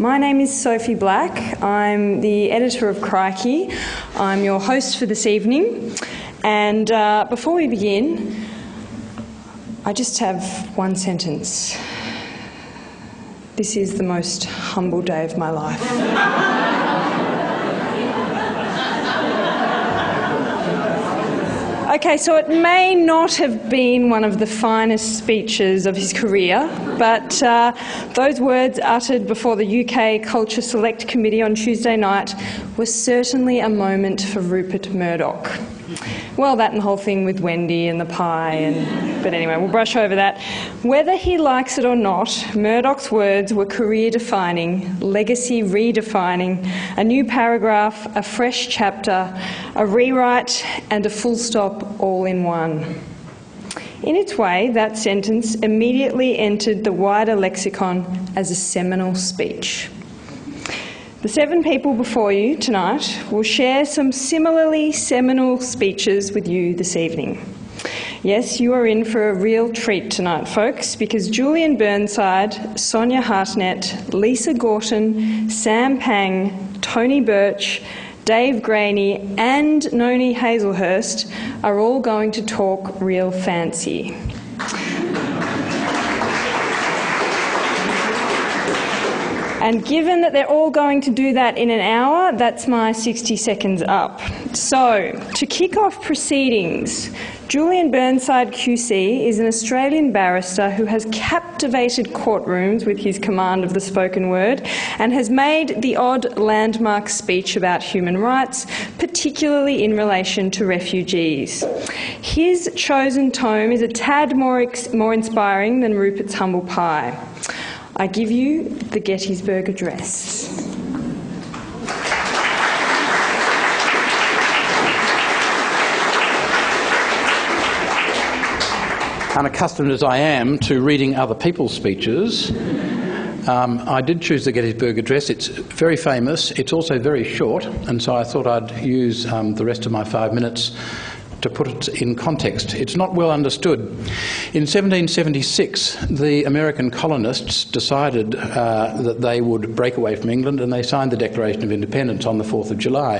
My name is Sophie Black. I'm the editor of Crikey. I'm your host for this evening. And uh, before we begin, I just have one sentence. This is the most humble day of my life. Okay, so it may not have been one of the finest speeches of his career, but uh, those words uttered before the UK Culture Select Committee on Tuesday night were certainly a moment for Rupert Murdoch. Well, that and the whole thing with Wendy and the pie, and but anyway, we'll brush over that. Whether he likes it or not, Murdoch's words were career defining, legacy redefining, a new paragraph, a fresh chapter, a rewrite, and a full stop all in one. In its way, that sentence immediately entered the wider lexicon as a seminal speech. The seven people before you tonight will share some similarly seminal speeches with you this evening. Yes, you are in for a real treat tonight, folks, because Julian Burnside, Sonya Hartnett, Lisa Gorton, Sam Pang, Tony Birch, Dave Graney, and Noni Hazlehurst are all going to talk real fancy. And given that they're all going to do that in an hour, that's my 60 seconds up. So, to kick off proceedings, Julian Burnside QC is an Australian barrister who has captivated courtrooms with his command of the spoken word and has made the odd landmark speech about human rights, particularly in relation to refugees. His chosen tome is a tad more, more inspiring than Rupert's humble pie. I give you the Gettysburg Address. Unaccustomed as I am to reading other people's speeches, um, I did choose the Gettysburg Address. It's very famous, it's also very short, and so I thought I'd use um, the rest of my five minutes to put it in context. It's not well understood. In 1776, the American colonists decided uh, that they would break away from England and they signed the Declaration of Independence on the 4th of July.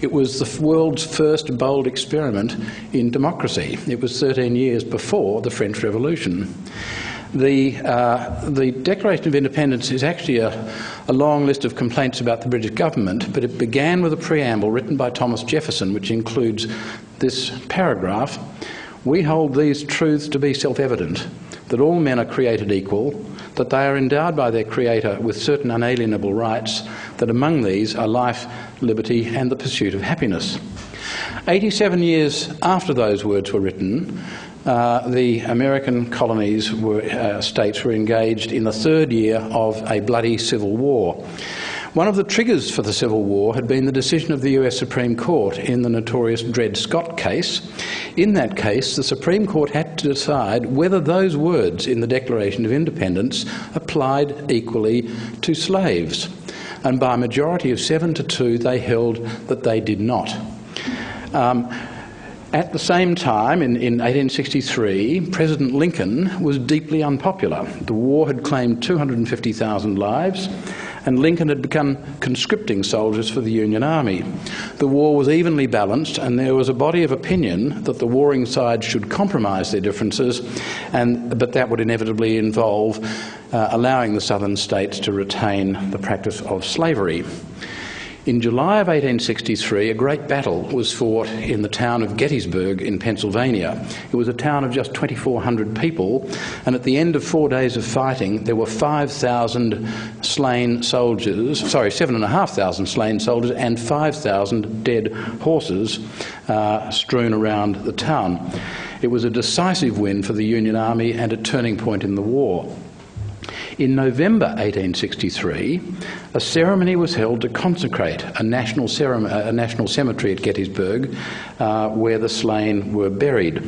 It was the world's first bold experiment in democracy. It was 13 years before the French Revolution. The, uh, the Declaration of Independence is actually a, a long list of complaints about the British government, but it began with a preamble written by Thomas Jefferson, which includes this paragraph We hold these truths to be self evident that all men are created equal, that they are endowed by their Creator with certain unalienable rights, that among these are life, liberty, and the pursuit of happiness. 87 years after those words were written, uh, the American colonies were, uh, states were engaged in the third year of a bloody civil war. One of the triggers for the Civil War had been the decision of the US Supreme Court in the notorious Dred Scott case. In that case, the Supreme Court had to decide whether those words in the Declaration of Independence applied equally to slaves. And by a majority of seven to two, they held that they did not. Um, at the same time, in, in 1863, President Lincoln was deeply unpopular. The war had claimed 250,000 lives, and Lincoln had become conscripting soldiers for the Union Army. The war was evenly balanced, and there was a body of opinion that the warring sides should compromise their differences, and, but that would inevitably involve uh, allowing the southern states to retain the practice of slavery. In July of 1863, a great battle was fought in the town of Gettysburg in Pennsylvania. It was a town of just 2,400 people, and at the end of four days of fighting, there were 5,000 slain soldiers, sorry, 7,500 slain soldiers, and 5,000 dead horses uh, strewn around the town. It was a decisive win for the Union Army and a turning point in the war. In November 1863, a ceremony was held to consecrate a national, a national cemetery at Gettysburg uh, where the slain were buried.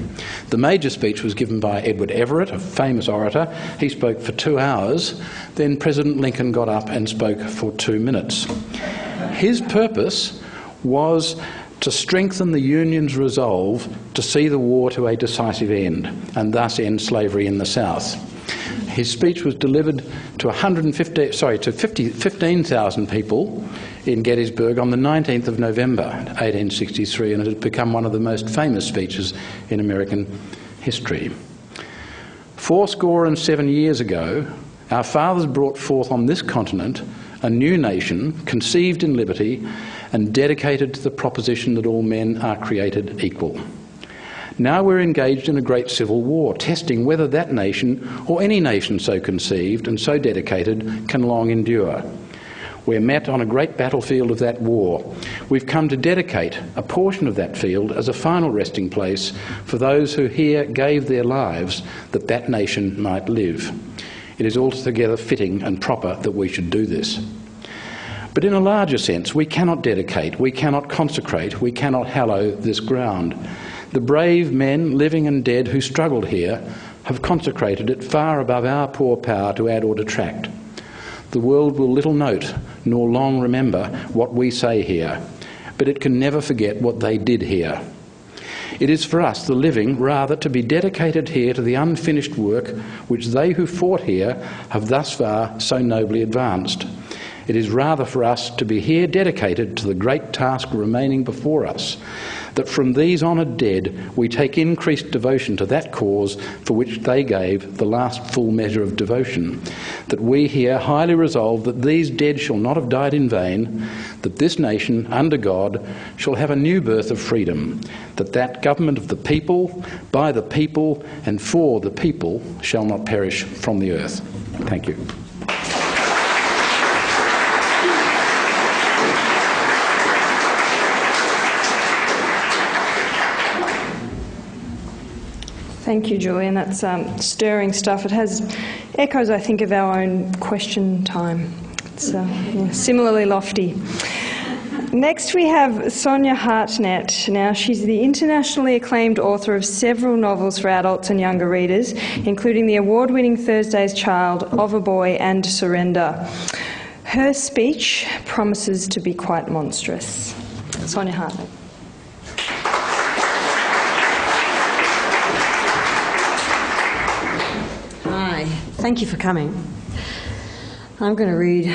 The major speech was given by Edward Everett, a famous orator. He spoke for two hours. Then President Lincoln got up and spoke for two minutes. His purpose was to strengthen the Union's resolve to see the war to a decisive end and thus end slavery in the South. His speech was delivered to 150, sorry, to 50, 15,000 people in Gettysburg on the 19th of November 1863, and it has become one of the most famous speeches in American history. Fourscore and seven years ago, our fathers brought forth on this continent a new nation conceived in liberty and dedicated to the proposition that all men are created equal. Now we're engaged in a great civil war, testing whether that nation, or any nation so conceived and so dedicated, can long endure. We're met on a great battlefield of that war. We've come to dedicate a portion of that field as a final resting place for those who here gave their lives that that nation might live. It is altogether fitting and proper that we should do this. But in a larger sense, we cannot dedicate, we cannot consecrate, we cannot hallow this ground. The brave men, living and dead, who struggled here have consecrated it far above our poor power to add or detract. The world will little note nor long remember what we say here, but it can never forget what they did here. It is for us, the living, rather to be dedicated here to the unfinished work which they who fought here have thus far so nobly advanced. It is rather for us to be here dedicated to the great task remaining before us, that from these honoured dead we take increased devotion to that cause for which they gave the last full measure of devotion, that we here highly resolve that these dead shall not have died in vain, that this nation, under God, shall have a new birth of freedom, that that government of the people, by the people, and for the people shall not perish from the earth. Thank you. Thank you, Julian. That's um, stirring stuff. It has echoes, I think, of our own question time. It's uh, yeah, similarly lofty. Next, we have Sonya Hartnett. Now, she's the internationally acclaimed author of several novels for adults and younger readers, including the award winning Thursday's Child, Of a Boy, and Surrender. Her speech promises to be quite monstrous. Sonya Hartnett. Thank you for coming. I'm going to read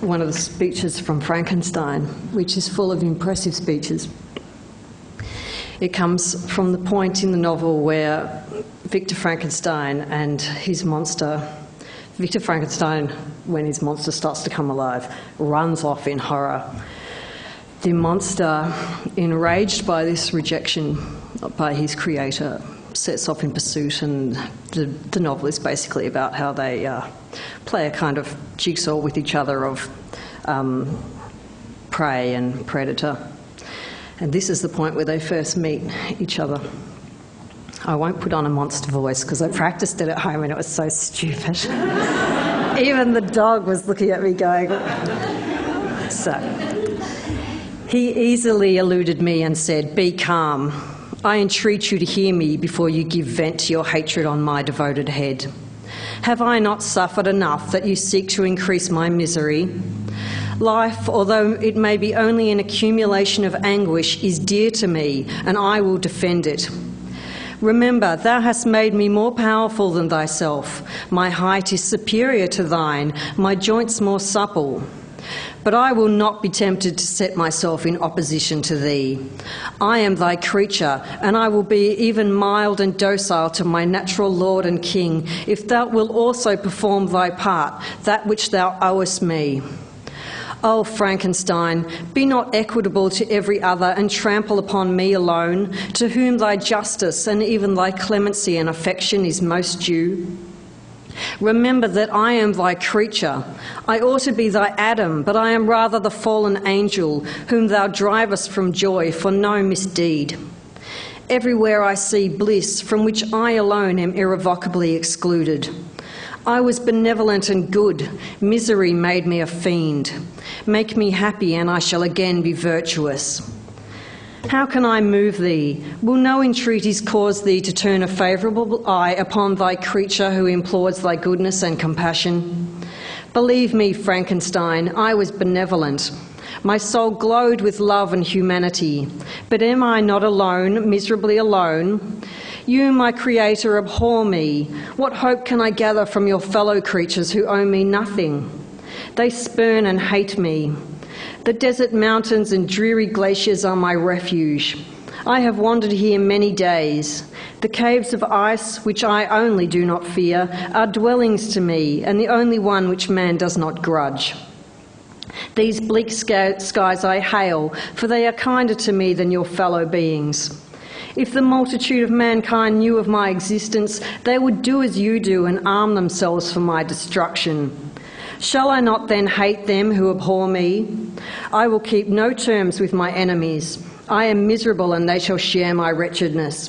one of the speeches from Frankenstein, which is full of impressive speeches. It comes from the point in the novel where Victor Frankenstein and his monster, Victor Frankenstein, when his monster starts to come alive, runs off in horror. The monster, enraged by this rejection by his creator, sets off in pursuit, and the, the novel is basically about how they uh, play a kind of jigsaw with each other of um, prey and predator. And this is the point where they first meet each other. I won't put on a monster voice because I practiced it at home and it was so stupid. Even the dog was looking at me going. So, he easily eluded me and said, Be calm. I entreat you to hear me before you give vent to your hatred on my devoted head. Have I not suffered enough that you seek to increase my misery? Life, although it may be only an accumulation of anguish, is dear to me, and I will defend it. Remember, thou hast made me more powerful than thyself. My height is superior to thine, my joints more supple. But I will not be tempted to set myself in opposition to thee. I am thy creature, and I will be even mild and docile to my natural Lord and King, if thou wilt also perform thy part, that which thou owest me. O oh, Frankenstein, be not equitable to every other and trample upon me alone, to whom thy justice and even thy clemency and affection is most due. Remember that I am thy creature. I ought to be thy Adam, but I am rather the fallen angel, whom thou drivest from joy for no misdeed. Everywhere I see bliss, from which I alone am irrevocably excluded. I was benevolent and good, misery made me a fiend. Make me happy, and I shall again be virtuous. How can I move thee? Will no entreaties cause thee to turn a favourable eye upon thy creature who implores thy goodness and compassion? Believe me, Frankenstein, I was benevolent. My soul glowed with love and humanity. But am I not alone, miserably alone? You, my Creator, abhor me. What hope can I gather from your fellow creatures who owe me nothing? They spurn and hate me. The desert mountains and dreary glaciers are my refuge. I have wandered here many days. The caves of ice, which I only do not fear, are dwellings to me, and the only one which man does not grudge. These bleak skies I hail, for they are kinder to me than your fellow beings. If the multitude of mankind knew of my existence, they would do as you do and arm themselves for my destruction. Shall I not then hate them who abhor me? I will keep no terms with my enemies. I am miserable, and they shall share my wretchedness.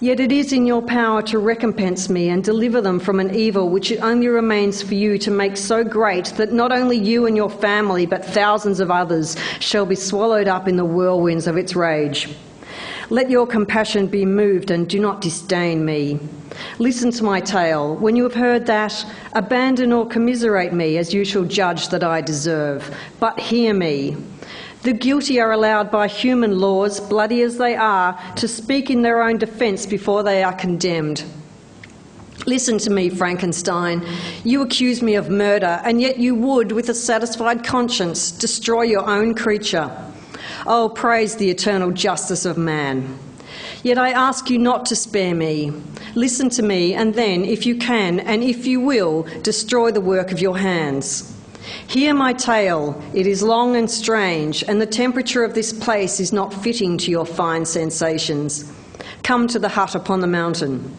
Yet it is in your power to recompense me and deliver them from an evil which it only remains for you to make so great that not only you and your family, but thousands of others shall be swallowed up in the whirlwinds of its rage. Let your compassion be moved and do not disdain me. Listen to my tale. When you have heard that, abandon or commiserate me as you shall judge that I deserve. But hear me. The guilty are allowed by human laws, bloody as they are, to speak in their own defence before they are condemned. Listen to me, Frankenstein. You accuse me of murder, and yet you would, with a satisfied conscience, destroy your own creature. Oh, praise the eternal justice of man. Yet I ask you not to spare me. Listen to me, and then, if you can, and if you will, destroy the work of your hands. Hear my tale. It is long and strange, and the temperature of this place is not fitting to your fine sensations. Come to the hut upon the mountain.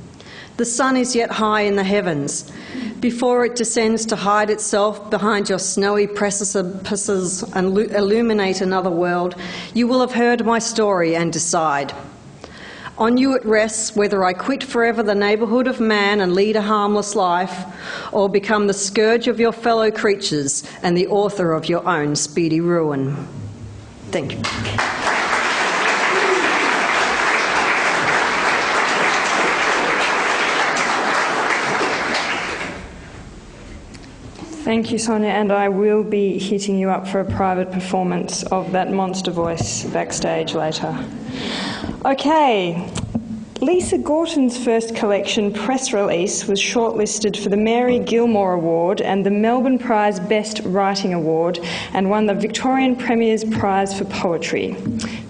The sun is yet high in the heavens. Before it descends to hide itself behind your snowy precipices and illuminate another world, you will have heard my story and decide. On you it rests whether I quit forever the neighbourhood of man and lead a harmless life, or become the scourge of your fellow creatures and the author of your own speedy ruin. Thank you. Thank you, Sonya, and I will be hitting you up for a private performance of that monster voice backstage later. Okay. Lisa Gorton's first collection, Press Release, was shortlisted for the Mary Gilmore Award and the Melbourne Prize Best Writing Award and won the Victorian Premier's Prize for Poetry.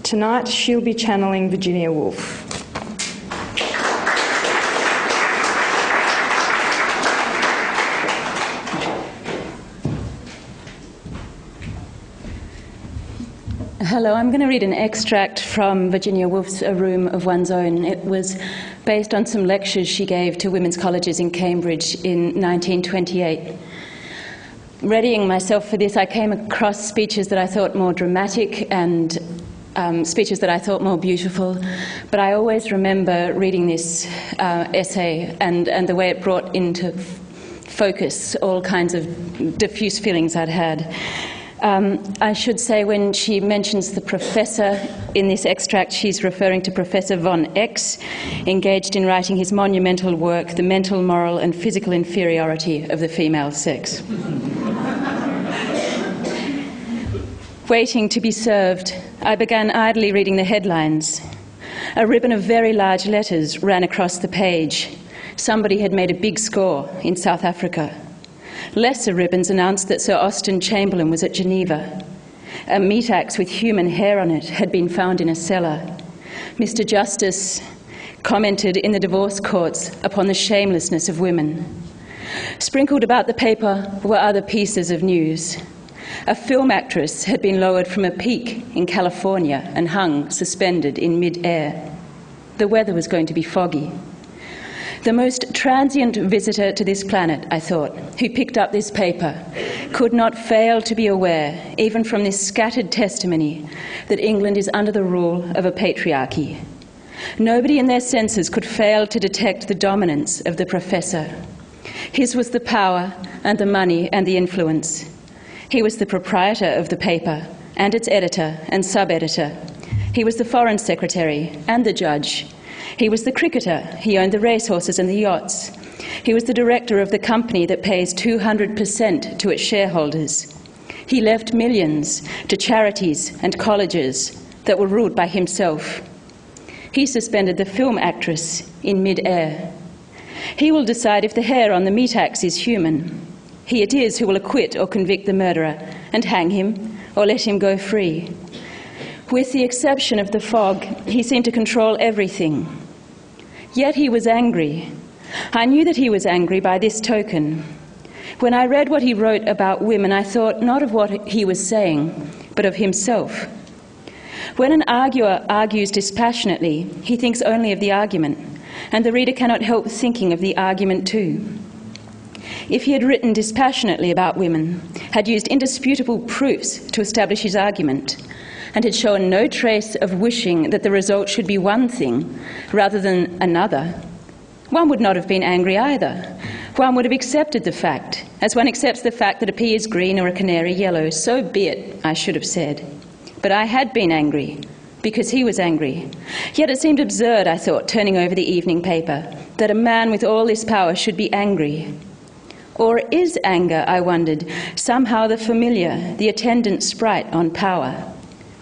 Tonight she'll be channeling Virginia Woolf. Hello, I'm going to read an extract from Virginia Woolf's A Room of One's Own. It was based on some lectures she gave to women's colleges in Cambridge in 1928. Readying myself for this, I came across speeches that I thought more dramatic and um, speeches that I thought more beautiful, but I always remember reading this uh, essay and, and the way it brought into focus all kinds of diffuse feelings I'd had. Um, I should say, when she mentions the professor in this extract, she's referring to Professor von X, engaged in writing his monumental work, The Mental, Moral, and Physical Inferiority of the Female Sex. Waiting to be served, I began idly reading the headlines. A ribbon of very large letters ran across the page. Somebody had made a big score in South Africa. Lesser ribbons announced that Sir Austen Chamberlain was at Geneva. A meat axe with human hair on it had been found in a cellar. Mr. Justice commented in the divorce courts upon the shamelessness of women. Sprinkled about the paper were other pieces of news. A film actress had been lowered from a peak in California and hung suspended in mid-air. The weather was going to be foggy. The most transient visitor to this planet, I thought, who picked up this paper, could not fail to be aware, even from this scattered testimony, that England is under the rule of a patriarchy. Nobody in their senses could fail to detect the dominance of the professor. His was the power and the money and the influence. He was the proprietor of the paper and its editor and sub editor. He was the foreign secretary and the judge he was the cricketer. He owned the racehorses and the yachts. He was the director of the company that pays 200% to its shareholders. He left millions to charities and colleges that were ruled by himself. He suspended the film actress in mid-air. He will decide if the hair on the meat axe is human. He it is who will acquit or convict the murderer and hang him or let him go free. With the exception of the fog, he seemed to control everything. Yet he was angry. I knew that he was angry by this token. When I read what he wrote about women, I thought not of what he was saying, but of himself. When an arguer argues dispassionately, he thinks only of the argument, and the reader cannot help thinking of the argument too. If he had written dispassionately about women, had used indisputable proofs to establish his argument, and had shown no trace of wishing that the result should be one thing rather than another, one would not have been angry either. One would have accepted the fact, as one accepts the fact that a pea is green or a canary yellow. So be it, I should have said. But I had been angry, because he was angry. Yet it seemed absurd, I thought, turning over the evening paper, that a man with all this power should be angry. Or is anger, I wondered, somehow the familiar, the attendant sprite on power?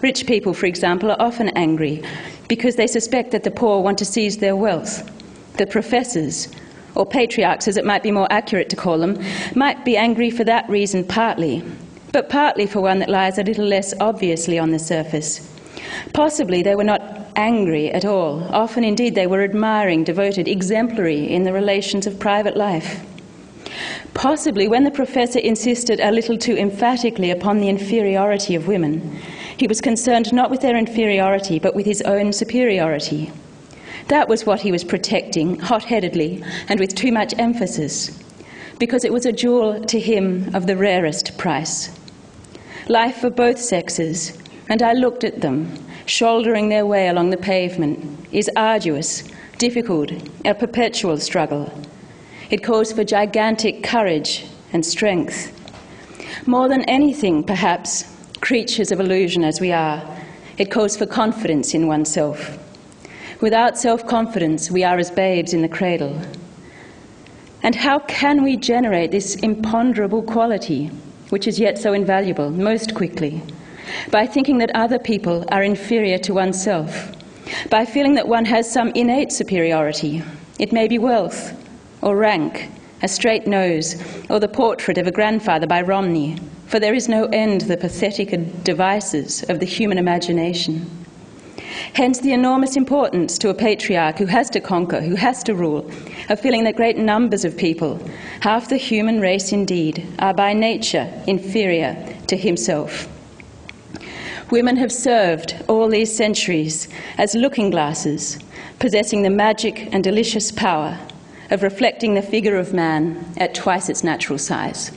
Rich people, for example, are often angry because they suspect that the poor want to seize their wealth. The professors, or patriarchs as it might be more accurate to call them, might be angry for that reason partly, but partly for one that lies a little less obviously on the surface. Possibly they were not angry at all. Often, indeed, they were admiring, devoted, exemplary in the relations of private life. Possibly, when the professor insisted a little too emphatically upon the inferiority of women, he was concerned not with their inferiority, but with his own superiority. That was what he was protecting, hot headedly, and with too much emphasis, because it was a jewel to him of the rarest price. Life for both sexes, and I looked at them, shouldering their way along the pavement, is arduous, difficult, a perpetual struggle. It calls for gigantic courage and strength. More than anything, perhaps, creatures of illusion as we are, it calls for confidence in oneself. Without self confidence, we are as babes in the cradle. And how can we generate this imponderable quality, which is yet so invaluable, most quickly? By thinking that other people are inferior to oneself, by feeling that one has some innate superiority. It may be wealth, or rank, a straight nose, or the portrait of a grandfather by Romney, for there is no end to the pathetic devices of the human imagination. Hence the enormous importance to a patriarch who has to conquer, who has to rule, of feeling that great numbers of people, half the human race indeed, are by nature inferior to himself. Women have served all these centuries as looking glasses, possessing the magic and delicious power of reflecting the figure of man at twice its natural size.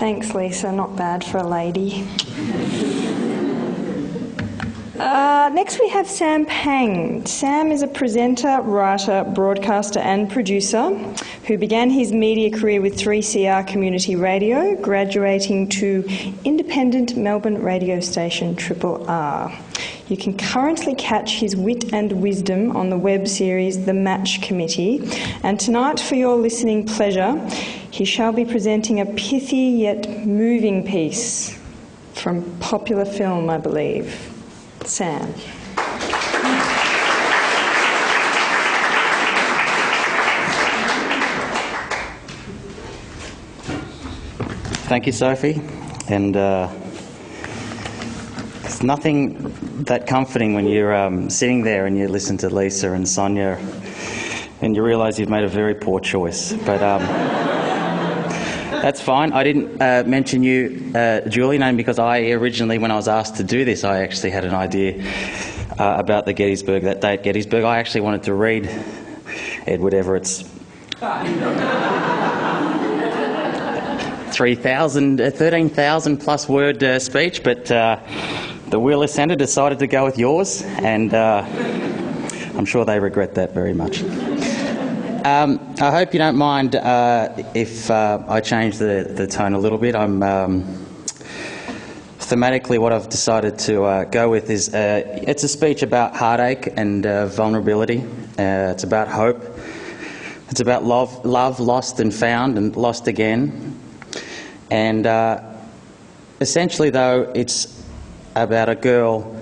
Thanks, Lisa. Not bad for a lady. Uh, next, we have Sam Pang. Sam is a presenter, writer, broadcaster, and producer who began his media career with 3CR Community Radio, graduating to independent Melbourne radio station Triple R. You can currently catch his wit and wisdom on the web series The Match Committee. And tonight, for your listening pleasure, he shall be presenting a pithy yet moving piece from popular film, I believe. Sam. Thank you, Sophie. And uh, it's nothing that comforting when you're um, sitting there and you listen to Lisa and Sonya and you realise you've made a very poor choice. But. Um, that's fine. I didn't uh, mention you, uh, Julian, because I originally, when I was asked to do this, I actually had an idea uh, about the Gettysburg, that day at Gettysburg. I actually wanted to read Edward Everett's 3,000, uh, 13,000 plus word uh, speech, but uh, the Wheeler Centre decided to go with yours, and I'm sure they regret that very much. Um, I hope you don't mind uh, if uh, I change the, the tone a little bit. I'm um, thematically what I've decided to uh, go with is uh, it's a speech about heartache and uh, vulnerability. Uh, it's about hope. It's about love, love lost and found and lost again. And essentially, though, it's about a girl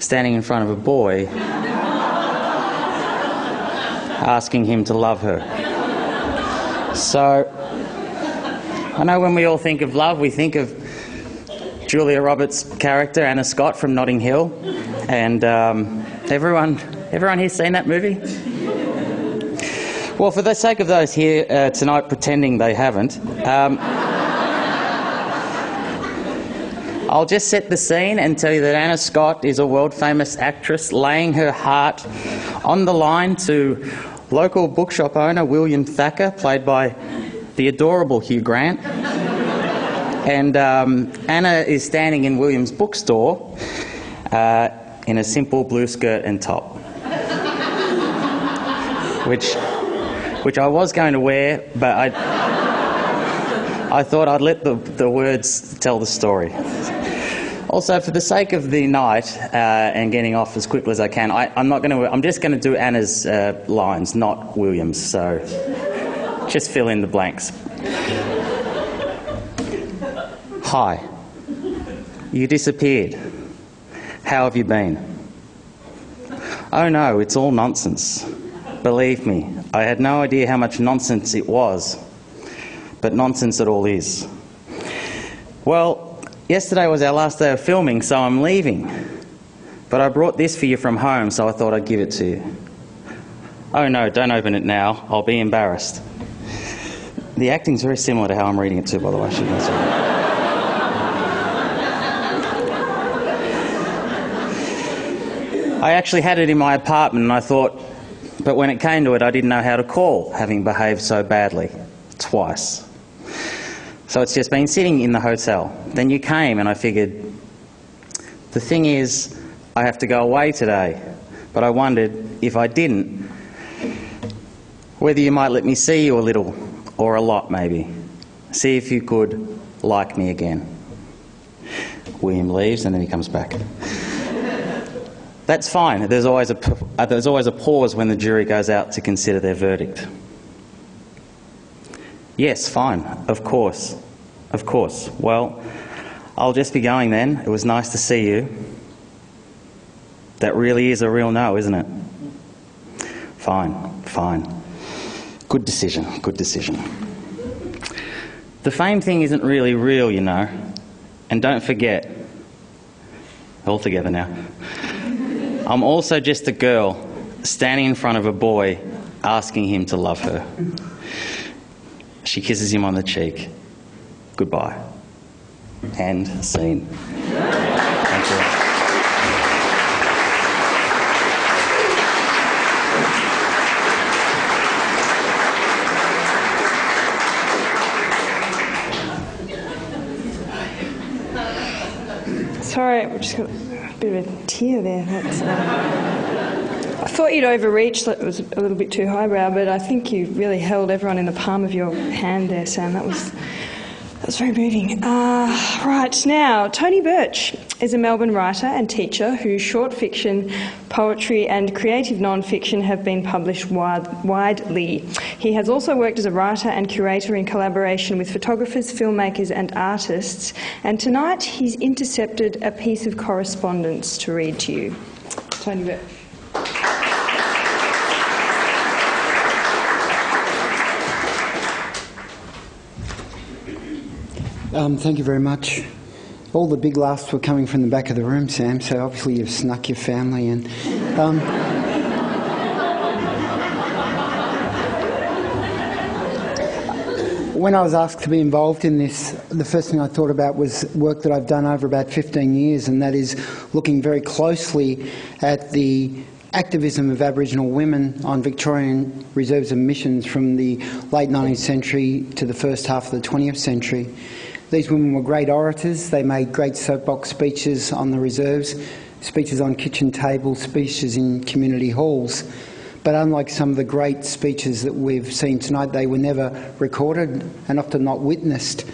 standing in front of a boy asking him to love her. So, I know when we all think of love, we think of Julia Roberts' character, Anna Scott from Notting Hill. And um, everyone, everyone here seen that movie? Well, for the sake of those here uh, tonight pretending they haven't, um, I'll just set the scene and tell you that Anna Scott is a world famous actress laying her heart on the line to local bookshop owner William Thacker, played by the adorable Hugh Grant. And um, Anna is standing in William's bookstore uh, in a simple blue skirt and top, which, which I was going to wear, but I, I thought I'd let the, the words tell the story. Also, for the sake of the night uh, and getting off as quickly as I can, I, am not going to. I'm just going to do Anna's uh, lines, not William's. So, just fill in the blanks. Hi. You disappeared. How have you been? Oh no, it's all nonsense. Believe me, I had no idea how much nonsense it was. But nonsense it all is. Well, yesterday was our last day of filming, so I'm leaving. But I brought this for you from home, so I thought I'd give it to you. Oh no, don't open it now. I'll be embarrassed. The acting's very similar to how I'm reading it too, by the way. I actually had it in my apartment and I thought, but when it came to it, I didn't know how to call, having behaved so badly twice. So it's just been sitting in the hotel. Then you came and I figured, the thing is, I have to go away today. But I wondered if I didn't, whether you might let me see you a little, or a lot maybe. See if you could like me again. William leaves and then he comes back. That's fine. There's always, a, uh, there's always a pause when the jury goes out to consider their verdict. Yes, fine, of course. Of course. Well, I'll just be going then. It was nice to see you. That really is a real no, isn't it? Fine, fine. Good decision, good decision. The fame thing isn't really real, you know. And don't forget, all together now. I'm also just a girl standing in front of a boy asking him to love her. She kisses him on the cheek. Goodbye. End scene. Thank you. Sorry, I'm just a bit of a tear there. That's, uh, I thought you'd overreach. It was a little bit too highbrow, but I think you really held everyone in the palm of your hand there, Sam. That was that was very moving. Uh, right now, Tony Birch is a Melbourne writer and teacher whose short fiction, poetry, and creative non fiction have been published wide, widely. He has also worked as a writer and curator in collaboration with photographers, filmmakers, and artists. And tonight he's intercepted a piece of correspondence to read to you. Tony Birch. Um, thank you very much. All the big laughs were coming from the back of the room, Sam, so obviously you've snuck your family in. Um, when I was asked to be involved in this, the first thing I thought about was work that I've done over about 15 years, and that is looking very closely at the activism of Aboriginal women on Victorian reserves and missions from the late 19th century to the first half of the 20th century. These women were great orators. They made great soapbox speeches on the reserves, speeches on kitchen tables, speeches in community halls. But unlike some of the great speeches that we've seen tonight, they were never recorded and often not witnessed.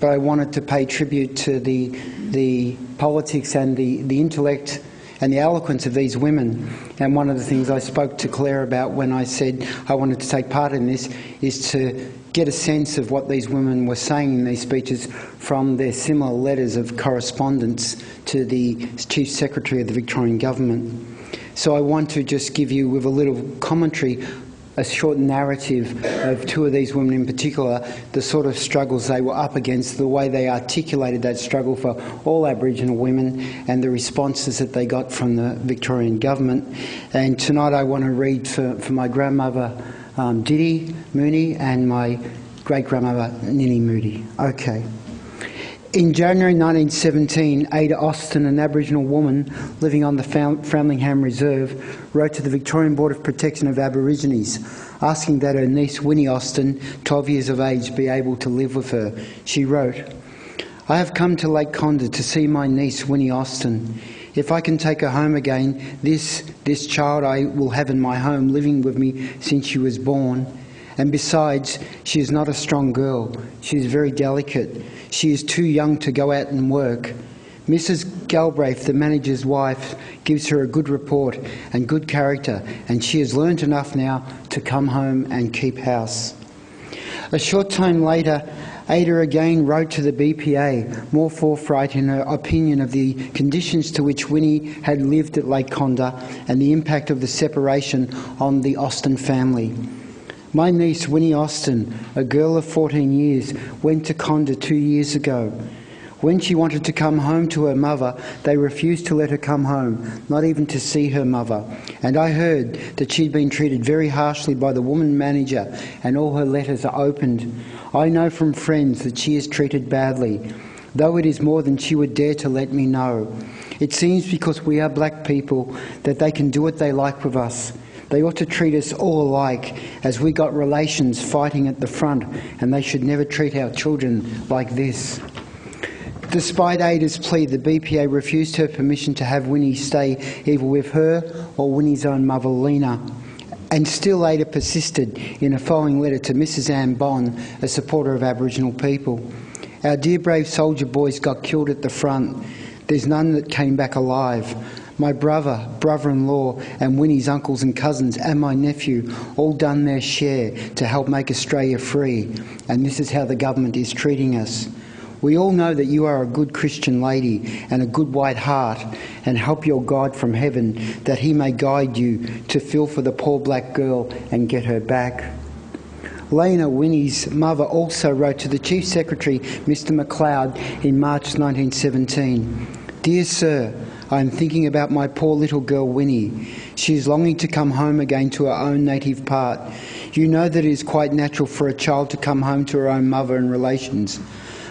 But I wanted to pay tribute to the, the politics and the, the intellect and the eloquence of these women. And one of the things I spoke to Claire about when I said I wanted to take part in this is to get a sense of what these women were saying in these speeches from their similar letters of correspondence to the Chief Secretary of the Victorian Government. So I want to just give you, with a little commentary, a short narrative of two of these women in particular, the sort of struggles they were up against, the way they articulated that struggle for all Aboriginal women, and the responses that they got from the Victorian government. And tonight I want to read for, for my grandmother um, Diddy Mooney and my great grandmother Ninny Moody. Okay. In January 1917, Ada Austin, an Aboriginal woman living on the Framlingham Reserve, wrote to the Victorian Board of Protection of Aborigines asking that her niece Winnie Austin, 12 years of age, be able to live with her. She wrote, I have come to Lake Condah to see my niece Winnie Austin. If I can take her home again, this, this child I will have in my home living with me since she was born. And besides, she is not a strong girl. She is very delicate. She is too young to go out and work. Mrs. Galbraith, the manager's wife, gives her a good report and good character, and she has learnt enough now to come home and keep house. A short time later, Ada again wrote to the BPA, more forthright in her opinion of the conditions to which Winnie had lived at Lake Condah and the impact of the separation on the Austin family. My niece, Winnie Austin, a girl of 14 years, went to Condah two years ago. When she wanted to come home to her mother, they refused to let her come home, not even to see her mother. And I heard that she'd been treated very harshly by the woman manager, and all her letters are opened. I know from friends that she is treated badly, though it is more than she would dare to let me know. It seems because we are black people that they can do what they like with us. They ought to treat us all alike, as we got relations fighting at the front, and they should never treat our children like this. Despite Ada's plea, the BPA refused her permission to have Winnie stay either with her or Winnie's own mother, Lena. And still Ada persisted in a following letter to Mrs Anne Bond, a supporter of Aboriginal people. Our dear brave soldier boys got killed at the front. There's none that came back alive. My brother, brother in law, and Winnie's uncles and cousins, and my nephew all done their share to help make Australia free. And this is how the government is treating us. We all know that you are a good Christian lady and a good white heart, and help your God from heaven that he may guide you to feel for the poor black girl and get her back. Lena Winnie's mother also wrote to the Chief Secretary, Mr. MacLeod, in March 1917 Dear Sir, I am thinking about my poor little girl Winnie. She is longing to come home again to her own native part. You know that it is quite natural for a child to come home to her own mother and relations.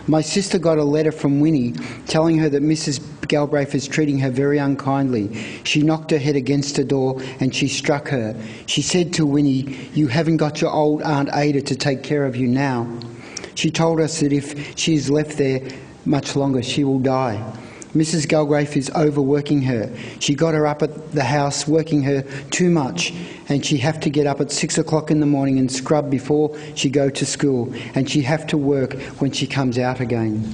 My sister got a letter from Winnie telling her that Mrs. Galbraith is treating her very unkindly. She knocked her head against a door and she struck her. She said to Winnie, You haven't got your old Aunt Ada to take care of you now. She told us that if she is left there much longer, she will die. Mrs. Galbraith is overworking her. She got her up at the house working her too much, and she have to get up at six o'clock in the morning and scrub before she go to school, and she have to work when she comes out again.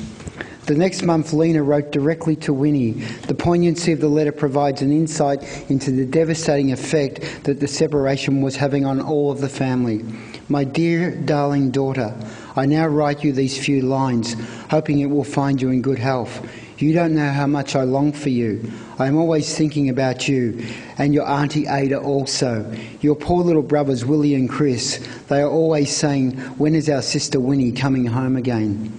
The next month, Lena wrote directly to Winnie. The poignancy of the letter provides an insight into the devastating effect that the separation was having on all of the family. My dear, darling daughter, I now write you these few lines, hoping it will find you in good health. You don't know how much I long for you. I am always thinking about you and your Auntie Ada also. Your poor little brothers, Willie and Chris, they are always saying, When is our sister Winnie coming home again?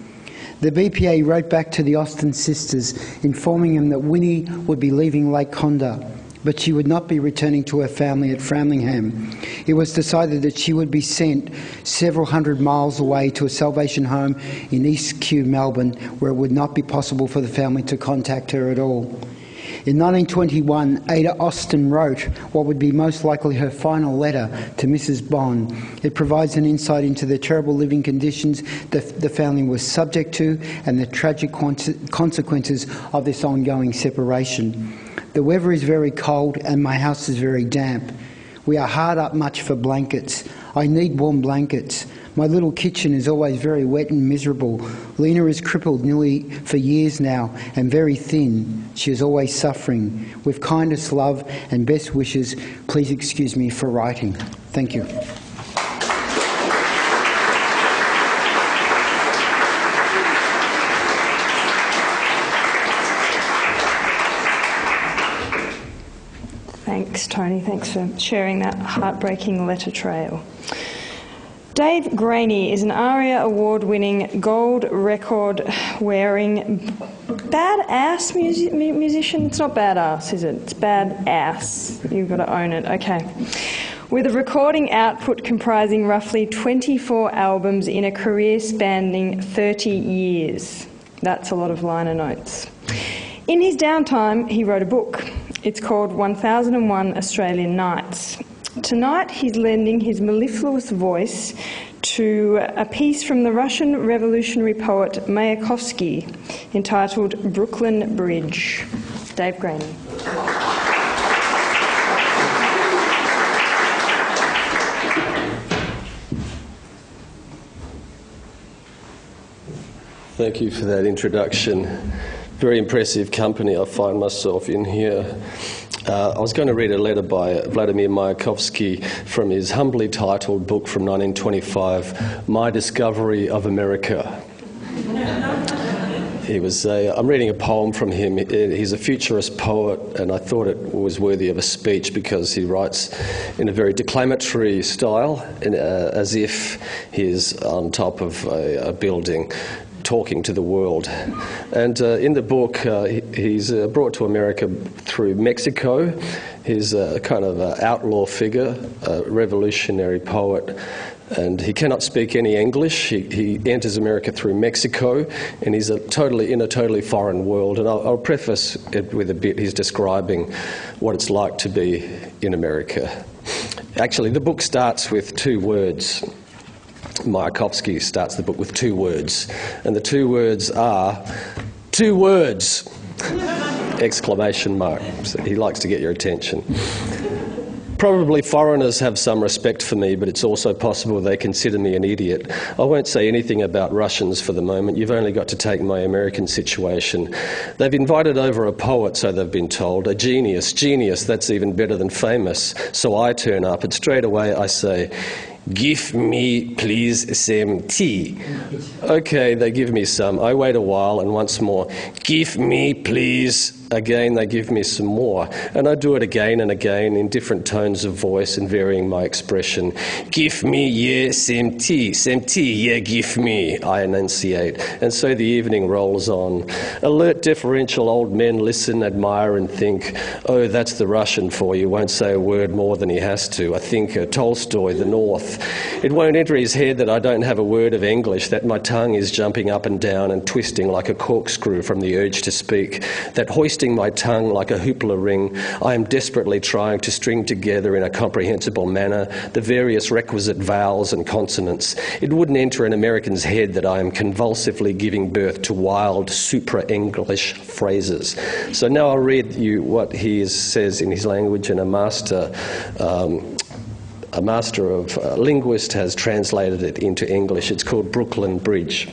The BPA wrote back to the Austin sisters, informing them that Winnie would be leaving Lake Condah but she would not be returning to her family at Framlingham. It was decided that she would be sent several hundred miles away to a Salvation home in East Kew, Melbourne, where it would not be possible for the family to contact her at all. In 1921, Ada Austin wrote what would be most likely her final letter to Mrs. Bond. It provides an insight into the terrible living conditions that the family was subject to and the tragic consequences of this ongoing separation. The weather is very cold and my house is very damp. We are hard up much for blankets. I need warm blankets. My little kitchen is always very wet and miserable. Lena is crippled nearly for years now and very thin. She is always suffering. With kindest love and best wishes, please excuse me for writing. Thank you. Thanks, Tony. Thanks for sharing that heartbreaking letter trail. Dave Graney is an ARIA award winning gold record wearing badass music, musician. It's not badass, is it? It's badass. You've got to own it. Okay. With a recording output comprising roughly 24 albums in a career spanning 30 years. That's a lot of liner notes. In his downtime, he wrote a book. It's called 1001 Australian Nights. Tonight, he's lending his mellifluous voice to a piece from the Russian revolutionary poet Mayakovsky entitled Brooklyn Bridge. Dave Graney. Thank you for that introduction. Very impressive company I find myself in here. Uh, I was going to read a letter by Vladimir Mayakovsky from his humbly titled book from 1925, My Discovery of America. He was a, I'm reading a poem from him. He's a futurist poet, and I thought it was worthy of a speech because he writes in a very declamatory style, in, uh, as if he's on top of a, a building talking to the world. And uh, in the book, uh, he's uh, brought to America through Mexico. He's a kind of an outlaw figure, a revolutionary poet. And he cannot speak any English. He, he enters America through Mexico, and he's a totally in a totally foreign world. And I'll, I'll preface it with a bit. He's describing what it's like to be in America. Actually, the book starts with two words. Mayakovsky starts the book with two words, and the two words are two words! Exclamation mark. So he likes to get your attention. Probably foreigners have some respect for me, but it's also possible they consider me an idiot. I won't say anything about Russians for the moment. You've only got to take my American situation. They've invited over a poet, so they've been told, a genius. Genius, that's even better than famous. So I turn up, and straight away I say, Give me, please, some tea. Okay, they give me some. I wait a while and once more, give me, please, Again, they give me some more. And I do it again and again in different tones of voice and varying my expression. Give me, yeah. Some tea, yeah, give me, I enunciate. And so the evening rolls on. Alert, deferential old men listen, admire, and think, oh, that's the Russian for you. Won't say a word more than he has to. I think uh, Tolstoy, the North. It won't enter his head that I don't have a word of English, that my tongue is jumping up and down and twisting like a corkscrew from the urge to speak, that hoist twisting my tongue like a hoopla ring, I am desperately trying to string together in a comprehensible manner the various requisite vowels and consonants. It wouldn't enter an American's head that I am convulsively giving birth to wild supra English phrases. So now I'll read you what he is, says in his language, and a master. Um, a master of uh, linguist has translated it into English. It's called Brooklyn Bridge.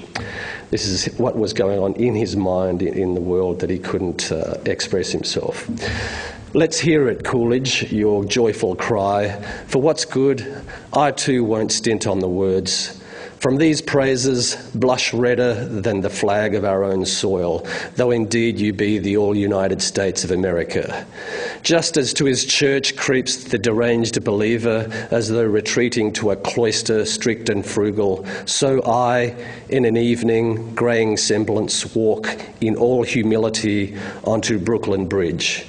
This is what was going on in his mind in the world that he couldn't uh, express himself. Let's hear it, Coolidge, your joyful cry. For what's good, I too won't stint on the words. From these praises, blush redder than the flag of our own soil, though indeed you be the all United States of America. Just as to his church creeps the deranged believer, as though retreating to a cloister strict and frugal, so I, in an evening, greying semblance, walk in all humility onto Brooklyn Bridge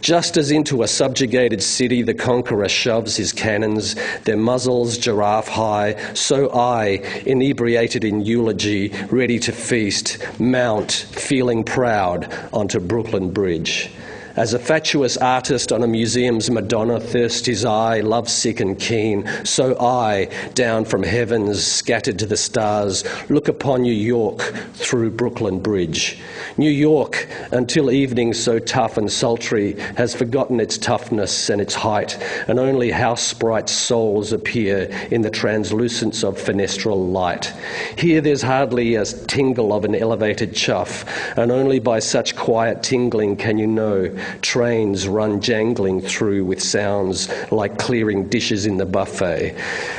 just as into a subjugated city the conqueror shoves his cannons, their muzzles giraffe high, so I, inebriated in eulogy, ready to feast, mount, feeling proud, onto Brooklyn Bridge As a fatuous artist on a museum's Madonna thirsts his eye, love-sick and keen, so I, down from heavens, scattered to the stars, look upon New York through Brooklyn Bridge. New York, until evening so tough and sultry, has forgotten its toughness and its height, and only house sprite souls appear in the translucence of fenestral light. Here there's hardly a tingle of an elevated chuff, and only by such quiet tingling can you know trains run jangling through with sounds like clearing dishes in the buffet.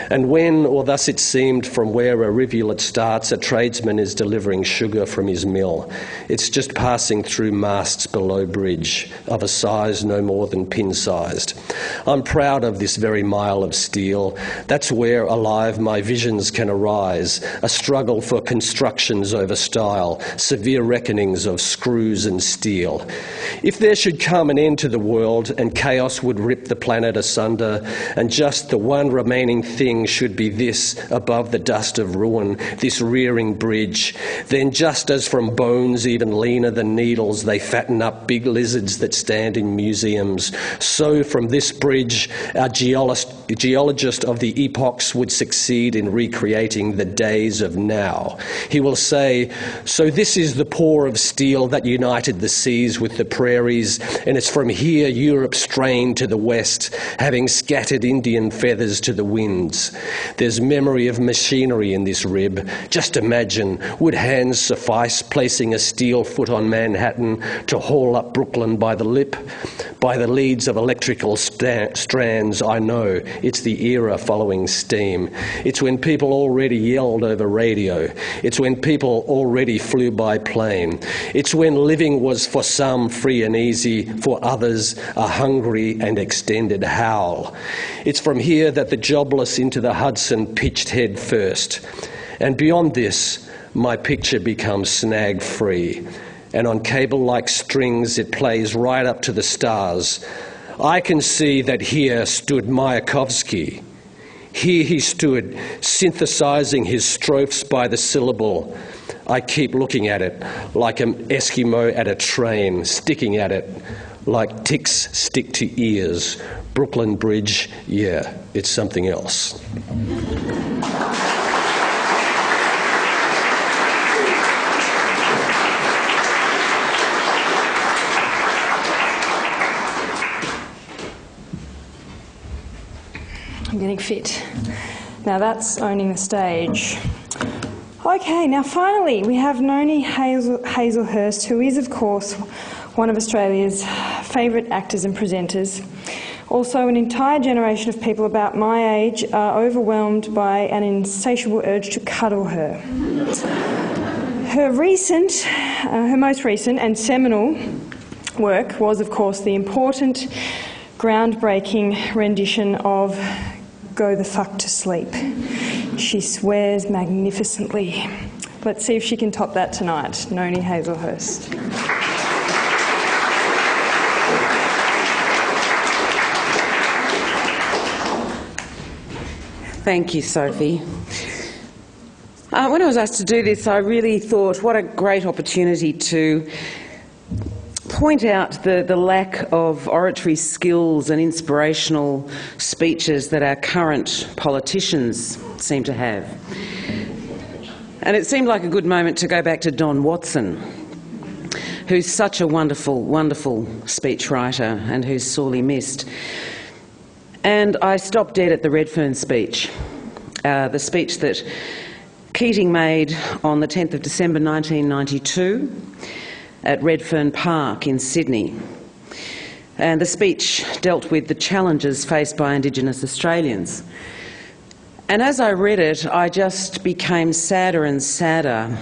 And when, or thus it seemed, from where a rivulet starts, a tradesman is delivering sugar from his mill. It's just passing through masts below bridge, of a size no more than pin sized. I'm proud of this very mile of steel. That's where, alive, my visions can arise a struggle for constructions over style, severe reckonings of screws and steel. If there should come an end to the world and chaos would rip the planet asunder, and just the one remaining thing should be this above the dust of ruin, this rearing bridge, then just as from bones even leaner than needles they fatten up big lizards that stand in museums, so from this bridge our geologist, geologist of the epochs would succeed in recreating the days of now. He will say, So this is the pour of steel that united the seas with the prairies, and it's from here Europe strained to the west, having scattered Indian feathers to the winds. There's memory of machinery in this rib. Just imagine, would hands suffice placing a steel foot on Manhattan to haul up Brooklyn by the lip? By the leads of electrical sta- strands, I know it's the era following steam. It's when people already yelled over radio. It's when people already flew by plane. It's when living was for some free and easy, for others a hungry and extended howl. It's from here that the jobless into the Hudson pitched head first. And beyond this, my picture becomes snag free. And on cable like strings, it plays right up to the stars. I can see that here stood Mayakovsky. Here he stood, synthesizing his strophes by the syllable. I keep looking at it like an Eskimo at a train, sticking at it like ticks stick to ears. Brooklyn Bridge, yeah, it's something else. I'm getting fit. Now that's owning the stage. Okay, now finally we have Noni Hazel, Hazlehurst, who is, of course, one of Australia's favourite actors and presenters. Also, an entire generation of people about my age are overwhelmed by an insatiable urge to cuddle her. Her recent, uh, her most recent and seminal work was, of course, the important, groundbreaking rendition of Go the Fuck to Sleep. She swears magnificently. Let's see if she can top that tonight. Noni Hazlehurst. Thank you, Sophie. Uh, when I was asked to do this, I really thought what a great opportunity to point out the, the lack of oratory skills and inspirational speeches that our current politicians seem to have. And it seemed like a good moment to go back to Don Watson, who's such a wonderful, wonderful speechwriter and who's sorely missed. And I stopped dead at the Redfern speech, uh, the speech that Keating made on the 10th of December 1992 at Redfern Park in Sydney. And the speech dealt with the challenges faced by Indigenous Australians. And as I read it, I just became sadder and sadder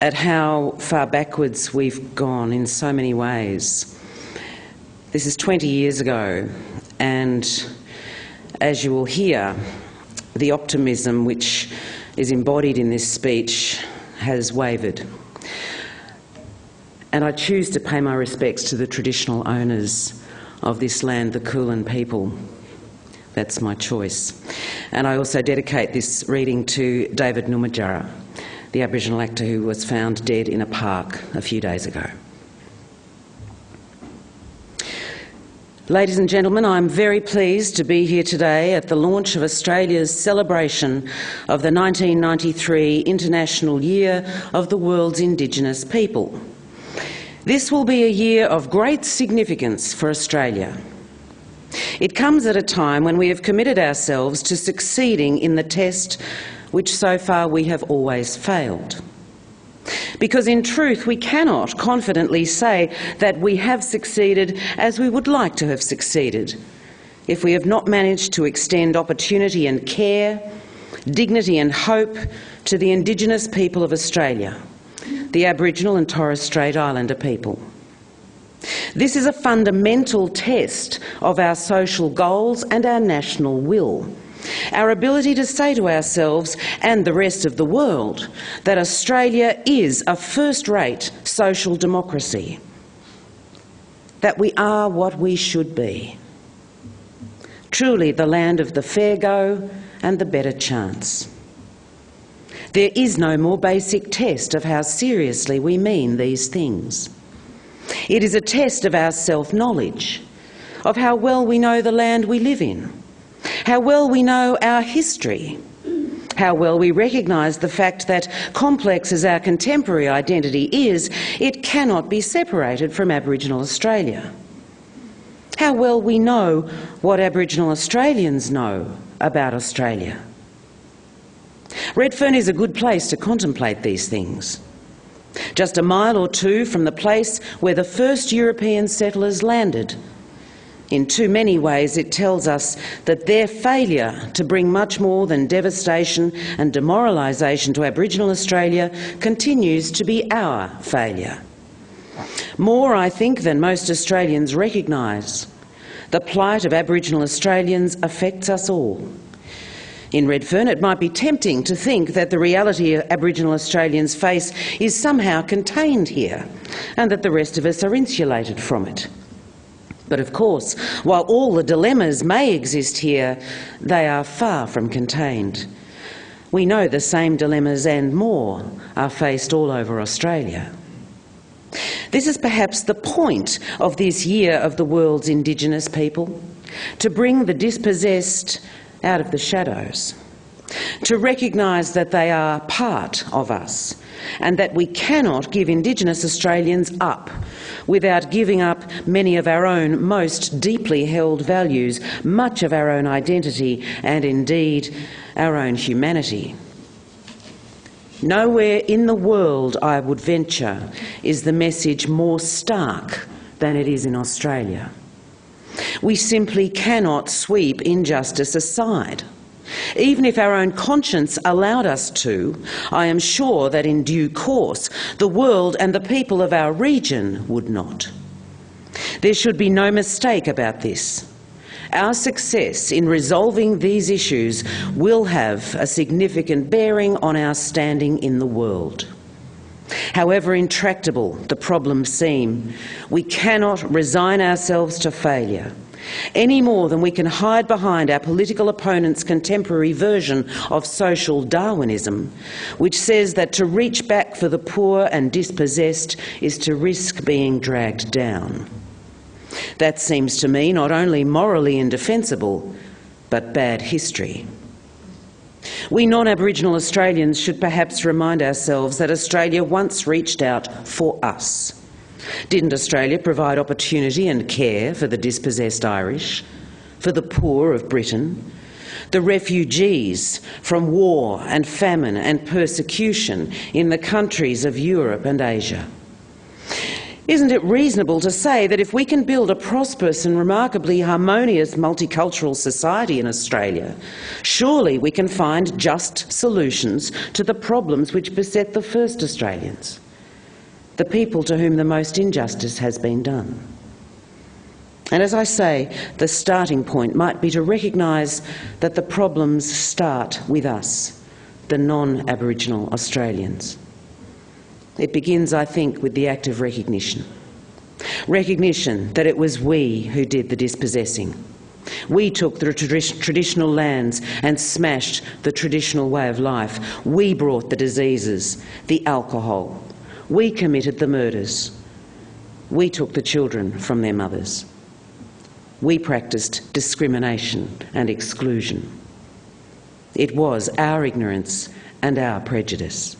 at how far backwards we've gone in so many ways. This is 20 years ago, and as you will hear, the optimism which is embodied in this speech has wavered. And I choose to pay my respects to the traditional owners of this land, the Kulin people. That's my choice. And I also dedicate this reading to David Ngoombujarra, the Aboriginal actor who was found dead in a park a few days ago. Ladies and gentlemen, I'm very pleased to be here today at the launch of Australia's celebration of the 1993 International Year of the World's Indigenous People. This will be a year of great significance for Australia. It comes at a time when we have committed ourselves to succeeding in the test which so far we have always failed. Because in truth, we cannot confidently say that we have succeeded as we would like to have succeeded if we have not managed to extend opportunity and care, dignity and hope to the Indigenous people of Australia, the Aboriginal and Torres Strait Islander people. This is a fundamental test of our social goals and our national will. Our ability to say to ourselves and the rest of the world that Australia is a first rate social democracy, that we are what we should be. Truly the land of the fair go and the better chance. There is no more basic test of how seriously we mean these things. It is a test of our self knowledge, of how well we know the land we live in how well we know our history, how well we recognise the fact that, complex as our contemporary identity is, it cannot be separated from Aboriginal Australia. How well we know what Aboriginal Australians know about Australia. Redfern is a good place to contemplate these things. Just a mile or two from the place where the first European settlers landed in too many ways, it tells us that their failure to bring much more than devastation and demoralisation to Aboriginal Australia continues to be our failure. More, I think, than most Australians recognise, the plight of Aboriginal Australians affects us all. In Redfern, it might be tempting to think that the reality of Aboriginal Australians face is somehow contained here and that the rest of us are insulated from it. But of course, while all the dilemmas may exist here, they are far from contained. We know the same dilemmas and more are faced all over Australia. This is perhaps the point of this year of the world's Indigenous people to bring the dispossessed out of the shadows, to recognise that they are part of us and that we cannot give Indigenous Australians up without giving up many of our own most deeply held values, much of our own identity, and indeed our own humanity. Nowhere in the world, I would venture, is the message more stark than it is in Australia. We simply cannot sweep injustice aside. Even if our own conscience allowed us to, I am sure that in due course the world and the people of our region would not. There should be no mistake about this. Our success in resolving these issues will have a significant bearing on our standing in the world. However intractable the problems seem, we cannot resign ourselves to failure any more than we can hide behind our political opponent's contemporary version of social Darwinism, which says that to reach back for the poor and dispossessed is to risk being dragged down. That seems to me not only morally indefensible, but bad history. We non Aboriginal Australians should perhaps remind ourselves that Australia once reached out for us. Didn't Australia provide opportunity and care for the dispossessed Irish, for the poor of Britain, the refugees from war and famine and persecution in the countries of Europe and Asia? Isn't it reasonable to say that if we can build a prosperous and remarkably harmonious multicultural society in Australia, surely we can find just solutions to the problems which beset the first Australians? the people to whom the most injustice has been done. And as I say, the starting point might be to recognise that the problems start with us, the non Aboriginal Australians. It begins, I think, with the act of recognition. Recognition that it was we who did the dispossessing. We took the traditional lands and smashed the traditional way of life. We brought the diseases, the alcohol, we committed the murders. We took the children from their mothers. we practiced discrimination and exclusion. It was our ignorance and our prejudice.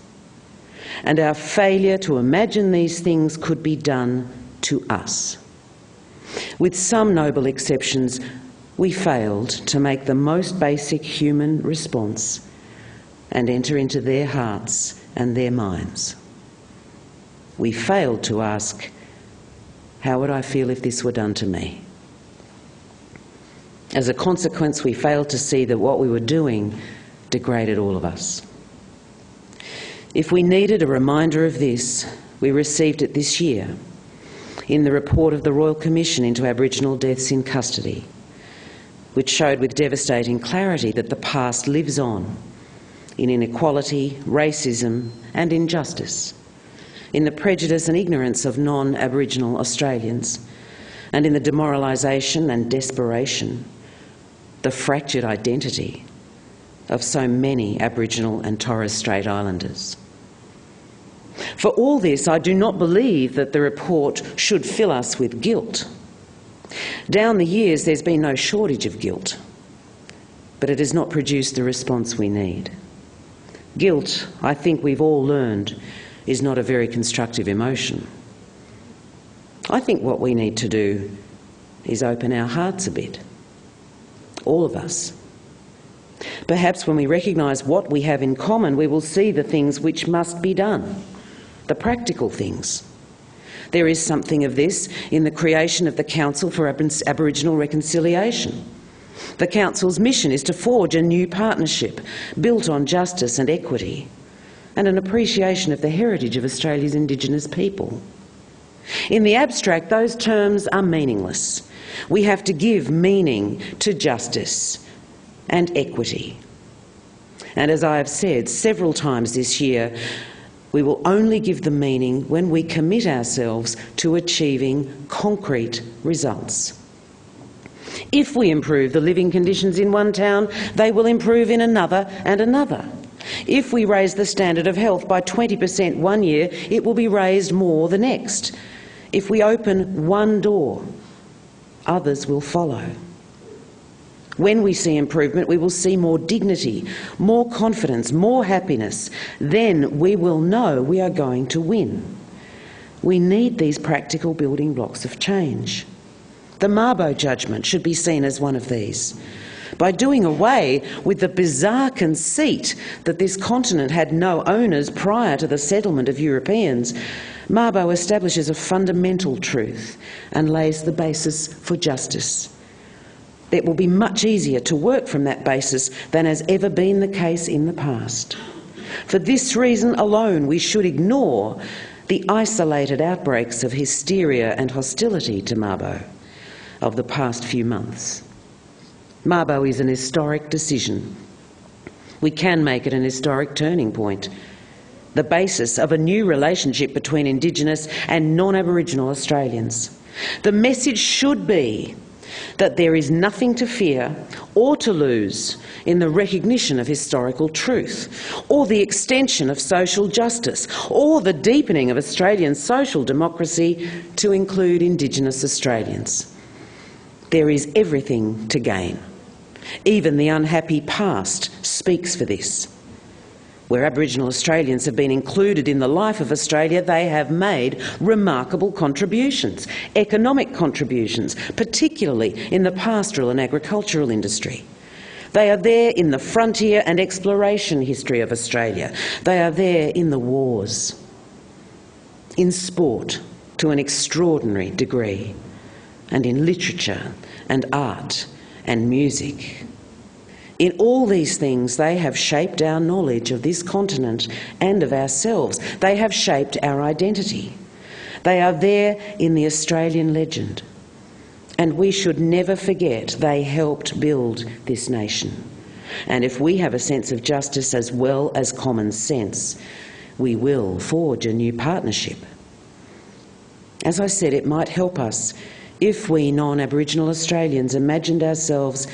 And our failure to imagine these things could be done to us. With some noble exceptions, we failed to make the most basic human response and enter into their hearts and their minds. We failed to ask, How would I feel if this were done to me? As a consequence, we failed to see that what we were doing degraded all of us. If we needed a reminder of this, we received it this year in the report of the Royal Commission into Aboriginal deaths in custody, which showed with devastating clarity that the past lives on in inequality, racism, and injustice, in the prejudice and ignorance of non Aboriginal Australians, and in the demoralisation and desperation, the fractured identity of so many Aboriginal and Torres Strait Islanders. For all this, I do not believe that the report should fill us with guilt. Down the years, there's been no shortage of guilt, but it has not produced the response we need. Guilt, I think we've all learned, is not a very constructive emotion. I think what we need to do is open our hearts a bit. All of us. Perhaps when we recognise what we have in common, we will see the things which must be done the practical things. There is something of this in the creation of the Council for Aboriginal Reconciliation. The Council's mission is to forge a new partnership built on justice and equity and an appreciation of the heritage of Australia's Indigenous people. In the abstract, those terms are meaningless. We have to give meaning to justice and equity. And as I have said several times this year, we will only give them meaning when we commit ourselves to achieving concrete results. If we improve the living conditions in one town, they will improve in another and another. If we raise the standard of health by 20% one year, it will be raised more the next. If we open one door, others will follow. When we see improvement, we will see more dignity, more confidence, more happiness. Then we will know we are going to win. We need these practical building blocks of change. The Mabo judgment should be seen as one of these. By doing away with the bizarre conceit that this continent had no owners prior to the settlement of Europeans, Mabo establishes a fundamental truth and lays the basis for justice it will be much easier to work from that basis than has ever been the case in the past. For this reason alone, we should ignore the isolated outbreaks of hysteria and hostility to Mabo of the past few months. Mabo is an historic decision. We can make it an historic turning point, the basis of a new relationship between Indigenous and non Aboriginal Australians. The message should be that there is nothing to fear or to lose in the recognition of historical truth, or the extension of social justice, or the deepening of Australian social democracy to include Indigenous Australians. There is everything to gain. Even the unhappy past speaks for this. Where Aboriginal Australians have been included in the life of Australia, they have made remarkable contributions, economic contributions, particularly in the pastoral and agricultural industry. They are there in the frontier and exploration history of Australia. They are there in the wars, in sport to an extraordinary degree, and in literature and art and music. In all these things, they have shaped our knowledge of this continent and of ourselves. They have shaped our identity. They are there in the Australian legend. And we should never forget they helped build this nation. And if we have a sense of justice as well as common sense, we will forge a new partnership. As I said, it might help us if we non Aboriginal Australians imagined ourselves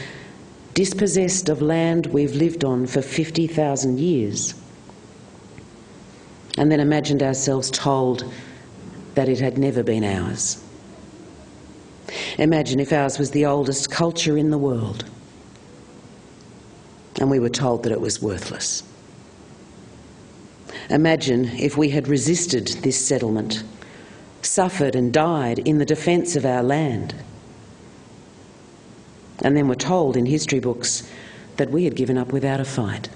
dispossessed of land we've lived on for 50,000 years, and then imagined ourselves told that it had never been ours. Imagine if ours was the oldest culture in the world and we were told that it was worthless. Imagine if we had resisted this settlement, suffered and died in the defence of our land, and then were told in history books that we had given up without a fight.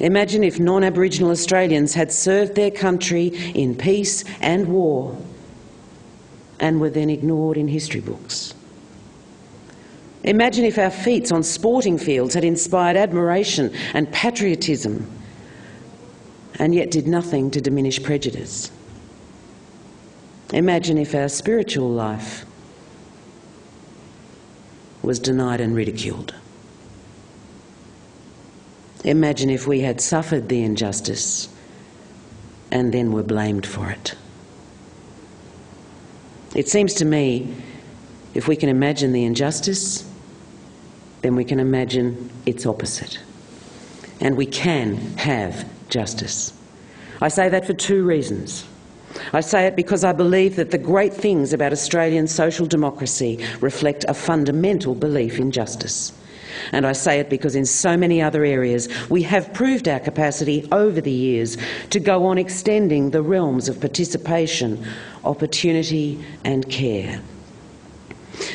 Imagine if non Aboriginal Australians had served their country in peace and war and were then ignored in history books. Imagine if our feats on sporting fields had inspired admiration and patriotism and yet did nothing to diminish prejudice. Imagine if our spiritual life was denied and ridiculed. Imagine if we had suffered the injustice and then were blamed for it. It seems to me if we can imagine the injustice, then we can imagine its opposite. And we can have justice. I say that for two reasons. I say it because I believe that the great things about Australian social democracy reflect a fundamental belief in justice. And I say it because in so many other areas we have proved our capacity over the years to go on extending the realms of participation, opportunity, and care.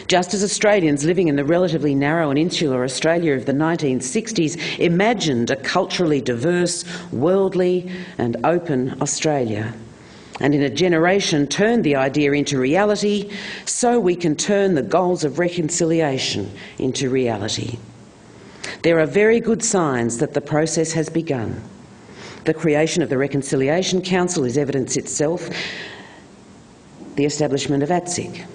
Just as Australians living in the relatively narrow and insular Australia of the 1960s imagined a culturally diverse, worldly, and open Australia, and in a generation turned the idea into reality, so we can turn the goals of reconciliation into reality. There are very good signs that the process has begun. The creation of the Reconciliation Council is evidence itself, the establishment of ATSIC,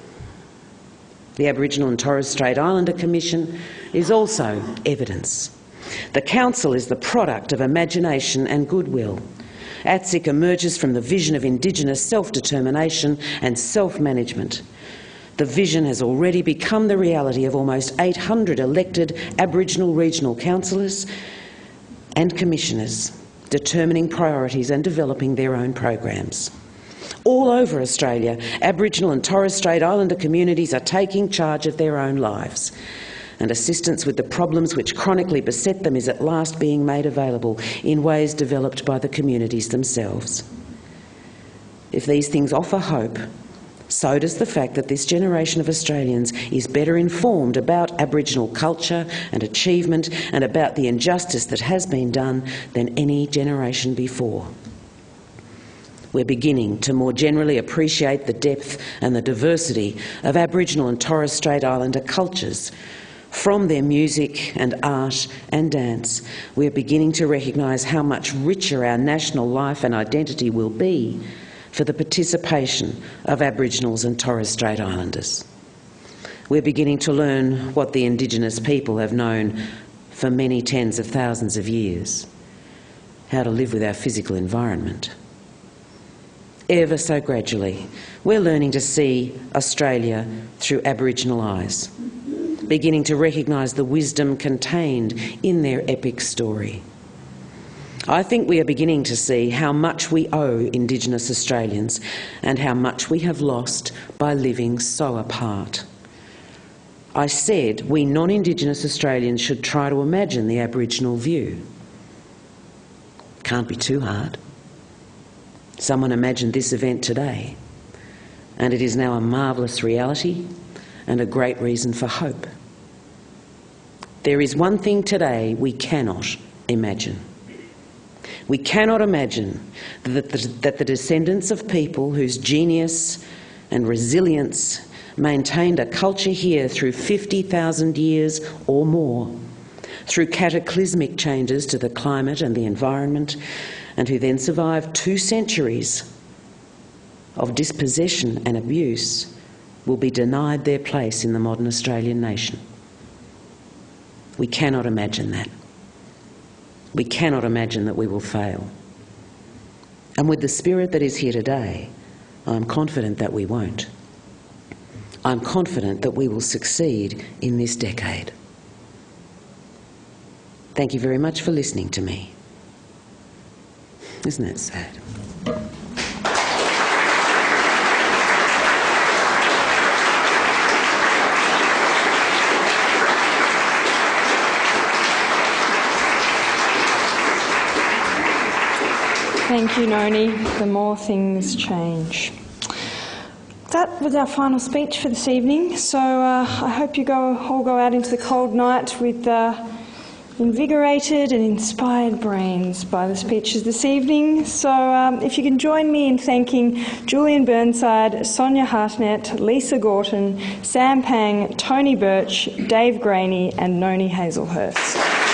the Aboriginal and Torres Strait Islander Commission is also evidence. The Council is the product of imagination and goodwill. ATSIC emerges from the vision of Indigenous self determination and self management. The vision has already become the reality of almost 800 elected Aboriginal regional councillors and commissioners determining priorities and developing their own programs. All over Australia, Aboriginal and Torres Strait Islander communities are taking charge of their own lives. And assistance with the problems which chronically beset them is at last being made available in ways developed by the communities themselves. If these things offer hope, so does the fact that this generation of Australians is better informed about Aboriginal culture and achievement and about the injustice that has been done than any generation before we're beginning to more generally appreciate the depth and the diversity of Aboriginal and Torres Strait Islander cultures. From their music and art and dance, we are beginning to recognise how much richer our national life and identity will be for the participation of Aboriginals and Torres Strait Islanders. We're beginning to learn what the Indigenous people have known for many tens of thousands of years how to live with our physical environment ever so gradually, we're learning to see Australia through Aboriginal eyes, beginning to recognise the wisdom contained in their epic story. I think we are beginning to see how much we owe Indigenous Australians and how much we have lost by living so apart. I said we non Indigenous Australians should try to imagine the Aboriginal view. Can't be too hard. Someone imagined this event today, and it is now a marvellous reality and a great reason for hope. There is one thing today we cannot imagine. We cannot imagine that the, that the descendants of people whose genius and resilience maintained a culture here through 50,000 years or more, through cataclysmic changes to the climate and the environment, and who then survived two centuries of dispossession and abuse will be denied their place in the modern Australian nation. We cannot imagine that. We cannot imagine that we will fail. And with the spirit that is here today, I'm confident that we won't. I'm confident that we will succeed in this decade. Thank you very much for listening to me. Isn't that sad? Thank you, Noni. The more things change. That was our final speech for this evening. So uh, I hope you go all go out into the cold night with uh, invigorated and inspired brains by the speeches this evening. So um, if you can join me in thanking Julian Burnside, Sonya Hartnett, Lisa Gorton, Sam Pang, Tony Birch, Dave Graney, and Noni Hazlehurst.